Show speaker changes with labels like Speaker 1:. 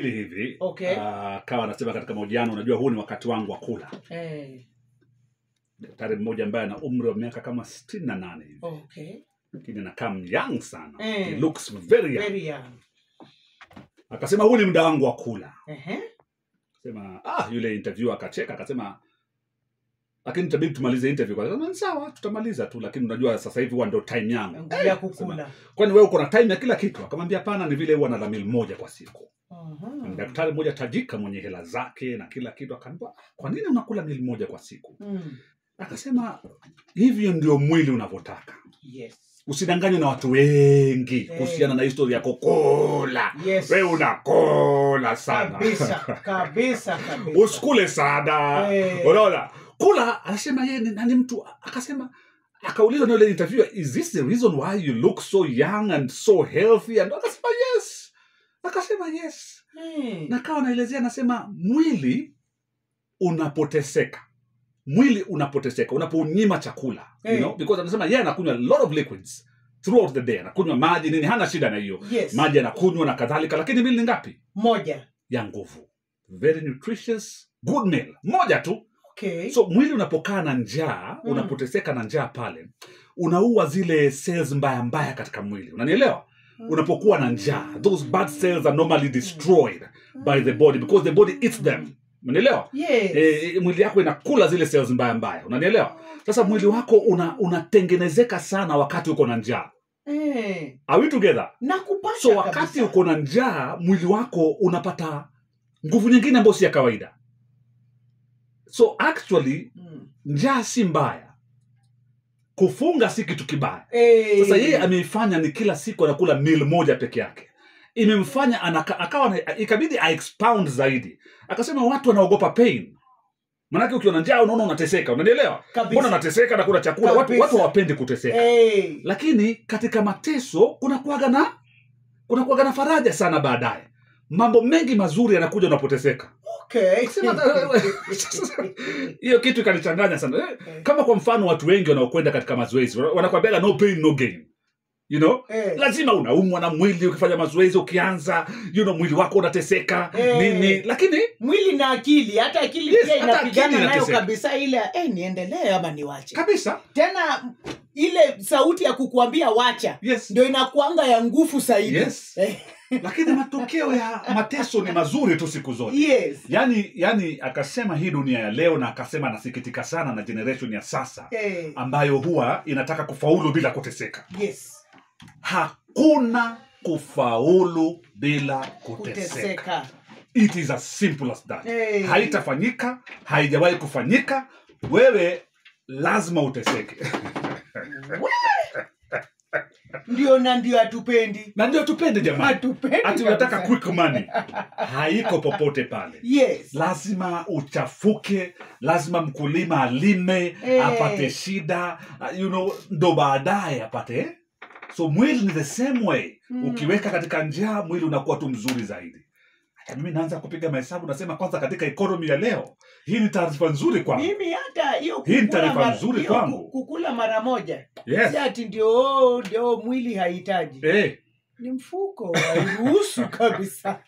Speaker 1: ili hivi
Speaker 2: Okay.
Speaker 1: uh, kawa anasema katika mahojiano unajua huu ni wakati wangu wa kula.
Speaker 2: Eh,
Speaker 1: daktari mmoja ambaye ana umri wa miaka kama sitini na nane hivi.
Speaker 2: Okay.
Speaker 1: lakini anakaa young sana.
Speaker 2: Hey.
Speaker 1: He looks very young.
Speaker 2: Very young.
Speaker 1: akasema huu ni muda wangu wa kula.
Speaker 2: Ehe.
Speaker 1: sema ah yule interview akacheka akasema lakini itabidi tumalize interview kwa sababu sawa tutamaliza tu lakini unajua sasa hivi huwa ndo time yangu.
Speaker 2: Ya kukula.
Speaker 1: Kwani wewe uko na time ya kila kitu? Akamwambia hapana ni vile huwa na mil moja kwa siku Ni daktari mmoja tajika mwenye hela zake na kila kitu akaniambia kwa nini unakula mili moja kwa siku
Speaker 2: Mm.
Speaker 1: akasema hivyo ndio mwili unavyotaka
Speaker 2: Yes.
Speaker 1: usidanganywe na watu wengi
Speaker 2: Eh.
Speaker 1: kuhusiana na historia ya kukula
Speaker 2: Yes.
Speaker 1: we unakula sana
Speaker 2: kabisa kabisa kabisa
Speaker 1: usikule sana
Speaker 2: hey.
Speaker 1: unaona kula anasema yeye ni nani mtu akasema akaulizwa na yule interviewer is this the reason why you look so young and so healthy and akasema yes akasema yes.
Speaker 2: Hmm.
Speaker 1: na kawa anaelezea anasema mwili unapoteseka. Mwili unapoteseka. Unaponyima chakula hey. you
Speaker 2: Eh.
Speaker 1: know? because anasema yeye yeah, anakunywa a lot of liquids throughout the day. Anakunywa maji nini hana shida na hiyo.
Speaker 2: Yes.
Speaker 1: Maji anakunywa na kadhalika lakini mili ni ngapi?
Speaker 2: Moja.
Speaker 1: Ya nguvu. Very nutritious good meal. Moja tu.
Speaker 2: Okay.
Speaker 1: So mwili unapokaa na njaa
Speaker 2: Mm.
Speaker 1: unapoteseka na njaa pale unaua zile cells mbaya mbaya katika mwili. Unanielewa unapokuwa na njaa those bad cells are normally destroyed by the body because the body eats them. Unanielewa
Speaker 2: yes.
Speaker 1: E, mwili yako inakula zile cells mbaya mbaya. Unanielewa? Sasa mwili wako una unatengenezeka sana wakati uko na njaa.
Speaker 2: Eh.
Speaker 1: Are we together?
Speaker 2: Nakupata
Speaker 1: so wakati
Speaker 2: kabisa.
Speaker 1: uko na njaa mwili wako unapata nguvu nyingine ambayo si ya kawaida. So actually
Speaker 2: Mm.
Speaker 1: njaa si mbaya kufunga si kitu kibaya.
Speaker 2: Hey.
Speaker 1: sasa yeye ameifanya ni kila siku anakula mil moja peke yake. Imemfanya anaka, akawa ikabidi aexpound zaidi. Akasema watu wanaogopa pain. Manake ukiona na njaa unaona unateseka. Unanielewa? Mbona nateseka na kuna chakula? Watu,
Speaker 2: Kabisa.
Speaker 1: watu hawapendi kuteseka.
Speaker 2: Hey.
Speaker 1: lakini katika mateso kunakuwaga na kunakuwaga na faraja sana baadaye. Mambo mengi mazuri yanakuja unapoteseka
Speaker 2: okay.
Speaker 1: Hiyo kitu ikanichanganya sana. Eh, kama kwa mfano watu wengi wanaokwenda katika mazoezi wanakwambiaga no pain no gain. You know?
Speaker 2: Hey.
Speaker 1: lazima unaumwa na mwili ukifanya mazoezi ukianza you know, mwili wako unateseka.
Speaker 2: Hey.
Speaker 1: nini? Lakini
Speaker 2: mwili na akili hata akili
Speaker 1: Yes,
Speaker 2: pia inapigana nayo kabisa ile hey, niendelee ama niwache?
Speaker 1: Kabisa.
Speaker 2: Tena ile sauti ya kukuambia wacha
Speaker 1: yes.
Speaker 2: ndio inakuanga ya nguvu zaidi.
Speaker 1: Yes.
Speaker 2: Eh,
Speaker 1: lakini matokeo ya mateso ni mazuri tu siku zote.
Speaker 2: Yes.
Speaker 1: Yani yani akasema hii dunia ya leo na akasema anasikitika sana na generation ya sasa
Speaker 2: hey.
Speaker 1: ambayo huwa inataka kufaulu bila kuteseka.
Speaker 2: Yes.
Speaker 1: Hakuna kufaulu bila kuteseka.
Speaker 2: Kuteseka.
Speaker 1: It is as simple as that.
Speaker 2: Hey.
Speaker 1: haitafanyika haijawahi kufanyika wewe lazima uteseke!
Speaker 2: ndio na ndio hatupendi.
Speaker 1: Na ndio tupende jamani
Speaker 2: hatupendi
Speaker 1: ati unataka
Speaker 2: kabisa.
Speaker 1: quick money. Haiko popote pale.
Speaker 2: Yes.
Speaker 1: Lazima uchafuke lazima mkulima alime
Speaker 2: Eh.
Speaker 1: apate shida you know, ndo baadaye apate. So mwili ni the same way.
Speaker 2: Mm.
Speaker 1: ukiweka katika njaa mwili unakuwa tu mzuri zaidi mimi naanza kupiga mahesabu nasema kwanza katika ekonomi ya leo hii ni taarifa nzuri kwangu
Speaker 2: mimi hata hiyo
Speaker 1: Hii ni taarifa nzuri kwangu.
Speaker 2: kukula mara moja
Speaker 1: yes.
Speaker 2: si ati ndio ndio mwili haihitaji
Speaker 1: Eh.
Speaker 2: ni mfuko hairuhusu kabisa